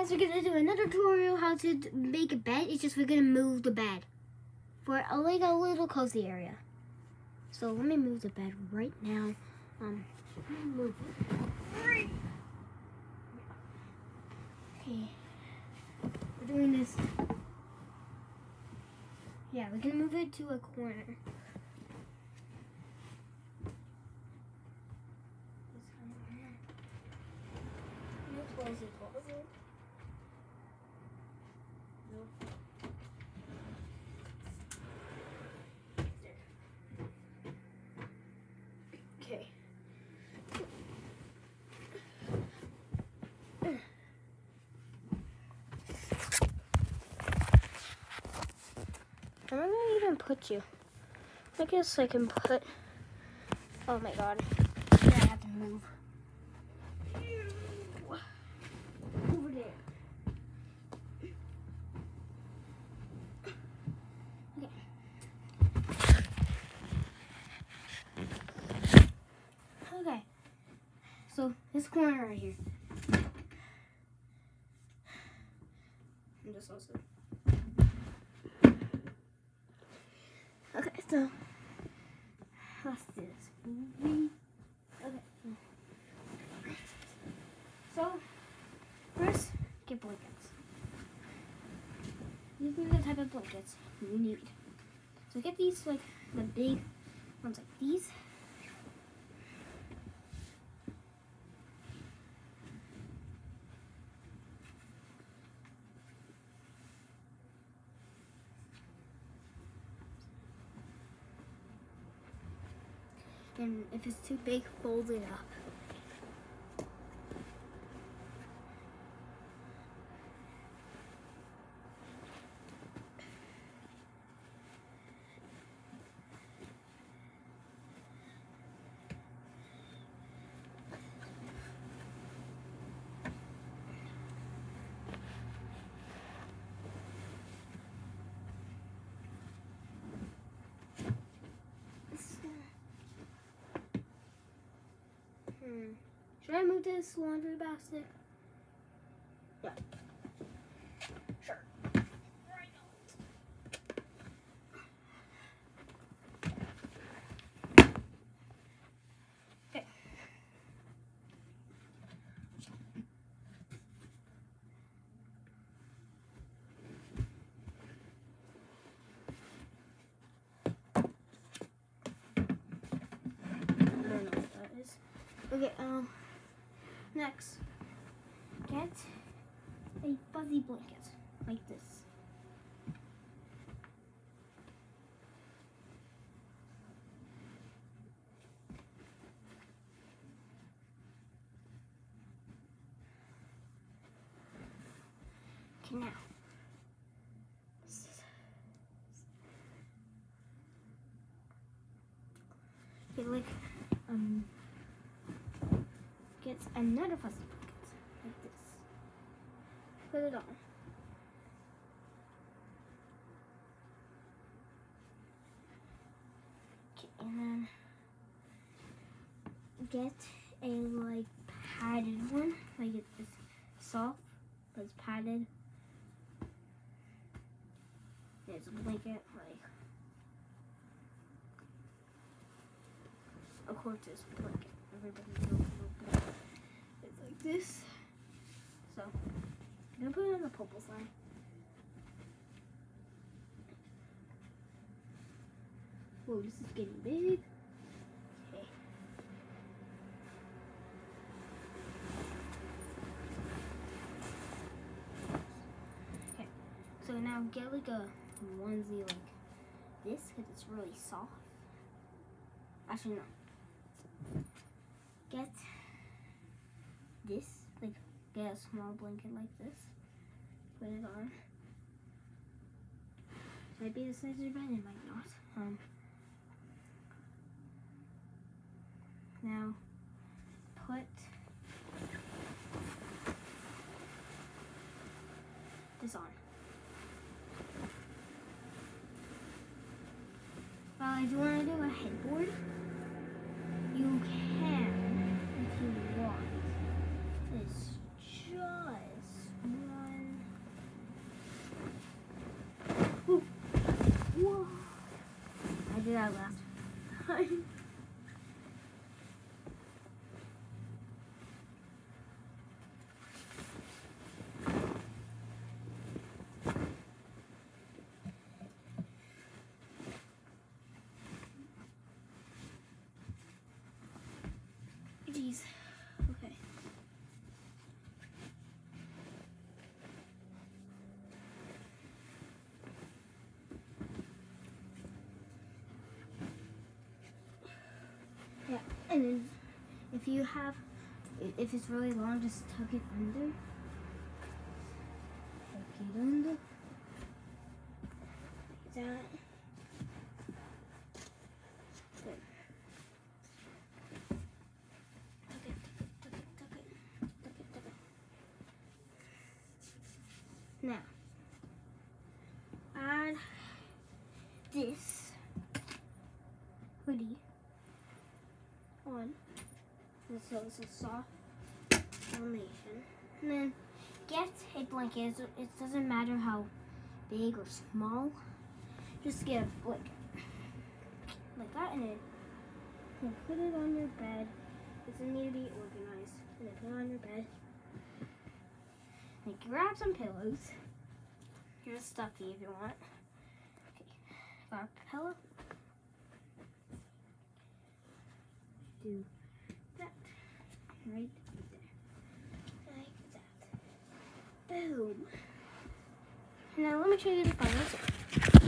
guys, we're gonna do another tutorial how to make a bed. It's just we're gonna move the bed for a, like a little cozy area. So let me move the bed right now. Um, move. Okay, we're doing this. Yeah, we're gonna move it to a corner. It. Okay. I'm gonna even put you. I guess I can put. Oh my god. I have to move. Over there. Okay. Okay. So this corner right here. And this also. Okay, so let's do this. Okay. So first, get blankets. These are the type of blankets you need. So get these like the big ones like these. And if it's too big, fold it up. Should I move to this laundry basket? Yeah. Sure. Okay. I don't know what that is. Okay, um, next, get a fuzzy blanket like this. Okay, now. Like, um, gets another fuzzy blanket like this. Put it on. Okay, and then get a like padded one, like it's soft but it's padded. There's a blanket like. Of course, it's blanket. Everybody knows like this. So, I'm gonna put it on the purple side. Whoa, this is getting big. Okay. Okay. So now get like a onesie like this because it's really soft. Actually, no. Get this, like get a small blanket like this, put it on. Might be the size of your bed, it might not. Um, now put this on. Well, if you want to do a headboard, you can if you want. And then if you have, if it's really long, just tuck it under. Tuck it under. Like that. Now, add this hoodie. So it's a soft foundation. And then get a blanket. It doesn't matter how big or small. Just get a blanket. Like that and then you put it on your bed. It doesn't need to be organized. And then put it on your bed. And grab some pillows. Here's stuffy if you want. Okay. Got a pillow. Do. Right there. Like that. Boom. Now let me show you the final.